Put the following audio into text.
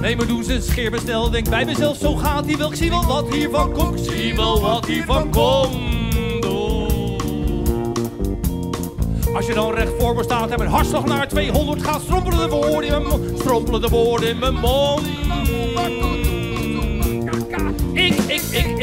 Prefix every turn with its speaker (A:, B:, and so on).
A: Nee, maar doen ze scheerbestel. Denk bij mezelf, zo gaat hij wel. Ik zie wel wat hiervan komt. Ik zie wel wat hiervan komt. Als je dan recht voor me staat en mijn hartslag naar 200 gaat, strompelen de woorden in mijn mond. Strompelen de woorden in mijn mond. Ik, ik, ik,